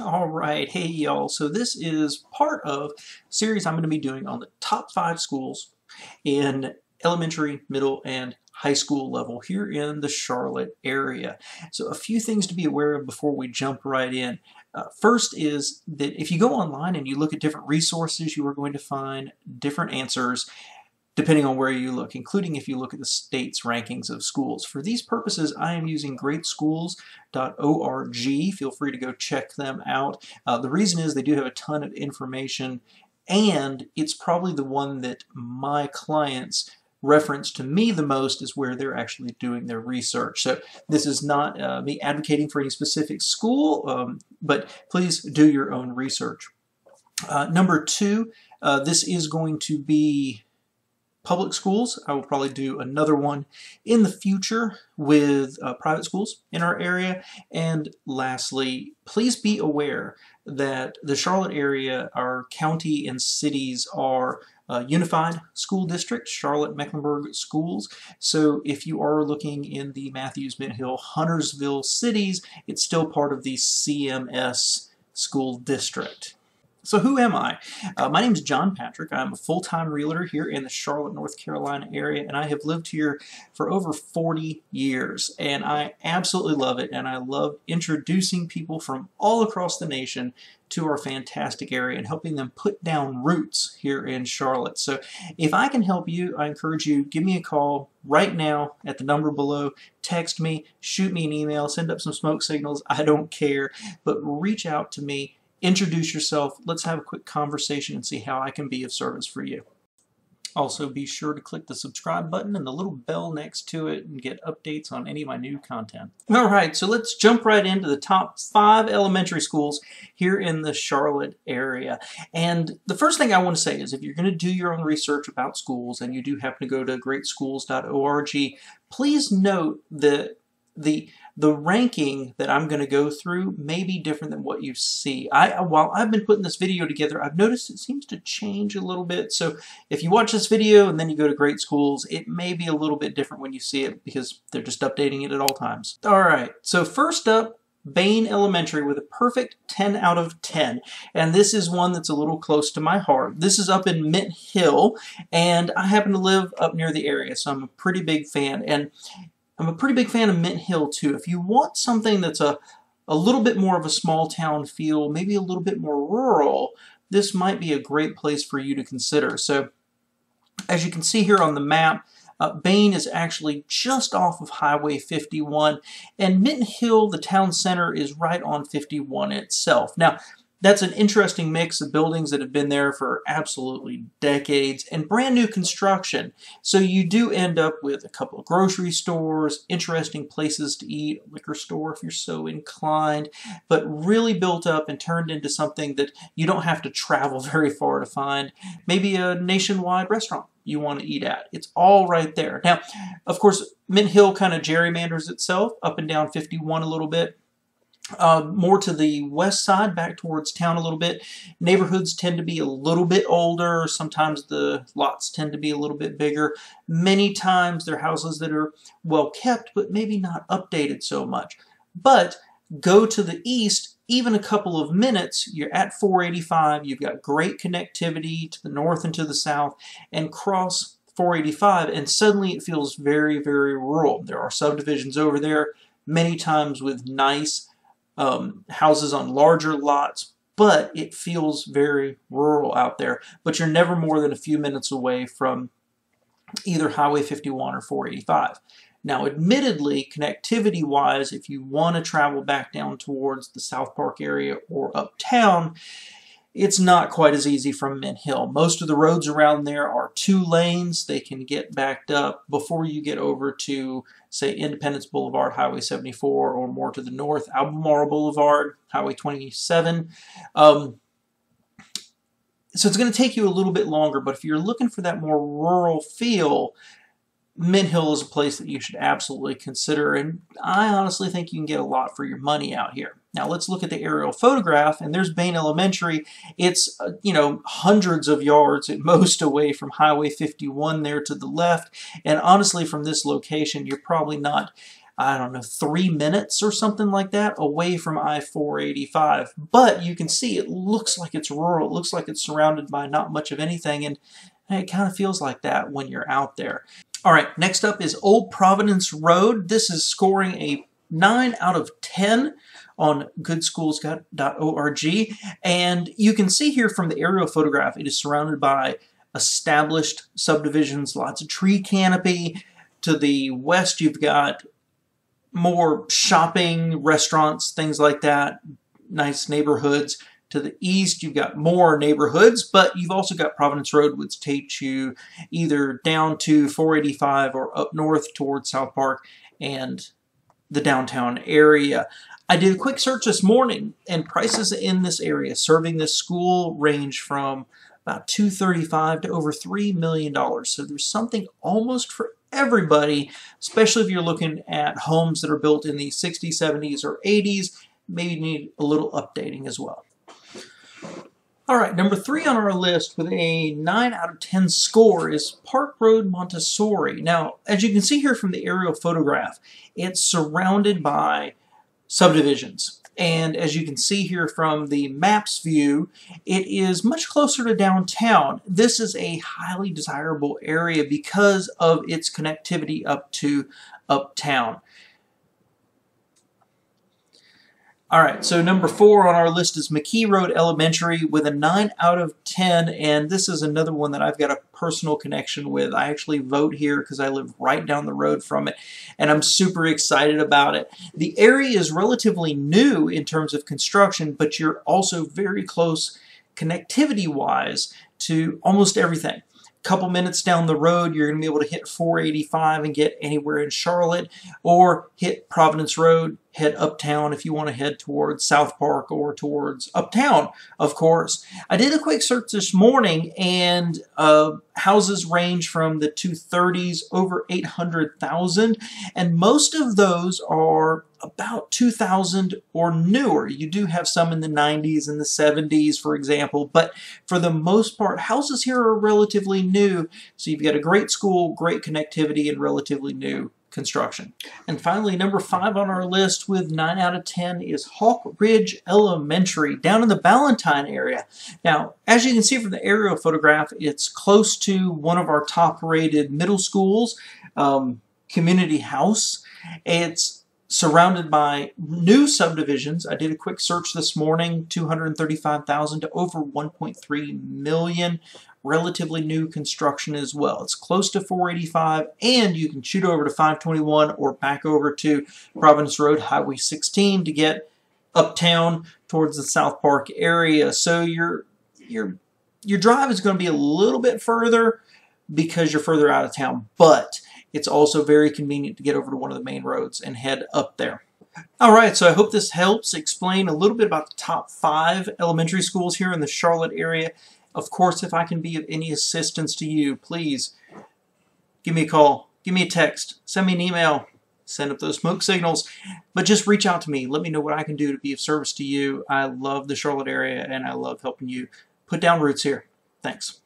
All right, hey y'all. So this is part of series I'm going to be doing on the top five schools in elementary, middle, and high school level here in the Charlotte area. So a few things to be aware of before we jump right in. Uh, first is that if you go online and you look at different resources, you are going to find different answers depending on where you look, including if you look at the state's rankings of schools. For these purposes, I am using greatschools.org. Feel free to go check them out. Uh, the reason is they do have a ton of information, and it's probably the one that my clients reference to me the most is where they're actually doing their research. So this is not uh, me advocating for any specific school, um, but please do your own research. Uh, number two, uh, this is going to be public schools. I will probably do another one in the future with uh, private schools in our area. And lastly, please be aware that the Charlotte area, our county and cities are uh, unified school district, Charlotte Mecklenburg schools. So if you are looking in the Matthews, Mint Hill, Huntersville cities, it's still part of the CMS school district. So who am I? Uh, my name is Jon Patrick. I'm a full-time realtor here in the Charlotte, North Carolina area, and I have lived here for over 40 years, and I absolutely love it, and I love introducing people from all across the nation to our fantastic area and helping them put down roots here in Charlotte. So if I can help you, I encourage you, give me a call right now at the number below. Text me, shoot me an email, send up some smoke signals. I don't care, but reach out to me introduce yourself. Let's have a quick conversation and see how I can be of service for you. Also, be sure to click the subscribe button and the little bell next to it and get updates on any of my new content. All right, so let's jump right into the top five elementary schools here in the Charlotte area. And the first thing I want to say is if you're going to do your own research about schools and you do happen to go to greatschools.org, please note that the the ranking that I'm going to go through may be different than what you see. I While I've been putting this video together, I've noticed it seems to change a little bit. So if you watch this video and then you go to Great Schools, it may be a little bit different when you see it because they're just updating it at all times. All right, so first up, Bain Elementary with a perfect 10 out of 10. And this is one that's a little close to my heart. This is up in Mint Hill, and I happen to live up near the area, so I'm a pretty big fan. And I'm a pretty big fan of Mint Hill too. If you want something that's a, a little bit more of a small town feel, maybe a little bit more rural, this might be a great place for you to consider. So as you can see here on the map, uh, Bain is actually just off of Highway 51, and Mint Hill, the town center, is right on 51 itself. Now, that's an interesting mix of buildings that have been there for absolutely decades and brand new construction. So you do end up with a couple of grocery stores, interesting places to eat, liquor store if you're so inclined, but really built up and turned into something that you don't have to travel very far to find. Maybe a nationwide restaurant you want to eat at. It's all right there. Now, of course, Mint Hill kind of gerrymanders itself up and down 51 a little bit. Uh, more to the west side, back towards town a little bit. Neighborhoods tend to be a little bit older. Sometimes the lots tend to be a little bit bigger. Many times they're houses that are well kept, but maybe not updated so much. But go to the east, even a couple of minutes, you're at 485. You've got great connectivity to the north and to the south, and cross 485, and suddenly it feels very, very rural. There are subdivisions over there, many times with nice um, houses on larger lots, but it feels very rural out there. But you're never more than a few minutes away from either Highway 51 or 485. Now, admittedly, connectivity-wise, if you want to travel back down towards the South Park area or uptown, it's not quite as easy from Mint Hill. Most of the roads around there are two lanes. They can get backed up before you get over to, say, Independence Boulevard, Highway 74, or more to the north, Albemarle Boulevard, Highway 27. Um, so it's going to take you a little bit longer, but if you're looking for that more rural feel, Mint Hill is a place that you should absolutely consider, and I honestly think you can get a lot for your money out here. Now let's look at the aerial photograph, and there's Bain Elementary. It's, uh, you know, hundreds of yards at most away from Highway 51 there to the left, and honestly from this location, you're probably not I don't know, three minutes or something like that away from I-485. But you can see it looks like it's rural. It looks like it's surrounded by not much of anything, and it kind of feels like that when you're out there. All right, next up is Olde Providence Road. This is scoring a 9 out of 10 on goodschools.org. And you can see here from the aerial photograph, it is surrounded by established subdivisions, lots of tree canopy. To the west, you've got more shopping, restaurants, things like that, nice neighborhoods. To the east, you've got more neighborhoods, but you've also got Providence Road, which takes you either down to 485 or up north towards South Park and the downtown area. I did a quick search this morning, and prices in this area serving this school range from about 235 to over $3 million. So there's something almost for everybody, especially if you're looking at homes that are built in the 60s, 70s, or 80s. Maybe need a little updating as well. All right, number three on our list with a 9 out of 10 score is Park Road Montessori. Now, as you can see here from the aerial photograph, it's surrounded by subdivisions. And as you can see here from the maps view, it is much closer to downtown. This is a highly desirable area because of its connectivity up to uptown. All right, so number four on our list is McKee Road Elementary with a 9 out of 10, and this is another one that I've got a personal connection with. I actually vote here because I live right down the road from it, and I'm super excited about it. The area is relatively new in terms of construction, but you're also very close connectivity-wise to almost everything A couple minutes down the road, you're going to be able to hit 485 and get anywhere in Charlotte, or hit Providence Road, head uptown if you want to head towards South Park or towards uptown, of course. I did a quick search this morning, and uh, houses range from the 230s over 800,000, and most of those are about 2000 or newer. You do have some in the 90s and the 70s, for example, but for the most part, houses here are relatively new. So you've got a great school, great connectivity, and relatively new construction. And finally, number five on our list with 9 out of 10 is Hawk Ridge Elementary down in the Ballantyne area. Now, as you can see from the aerial photograph, it's close to one of our top rated middle schools, um, Community House. It's surrounded by new subdivisions. I did a quick search this morning, 235,000 to over 1.3 million. Relatively new construction as well. It's close to 485 and you can shoot over to 521 or back over to Providence Road Highway 16 to get uptown towards the South Park area. So your your your drive is going to be a little bit further because you're further out of town, but it's also very convenient to get over to one of the main roads and head up there. Alright, so I hope this helps explain a little bit about the top five elementary schools here in the Charlotte area. Of course, if I can be of any assistance to you, please give me a call, give me a text, send me an email, send up those smoke signals, but just reach out to me. Let me know what I can do to be of service to you. I love the Charlotte area and I love helping you put down roots here. Thanks.